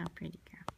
how pretty girl.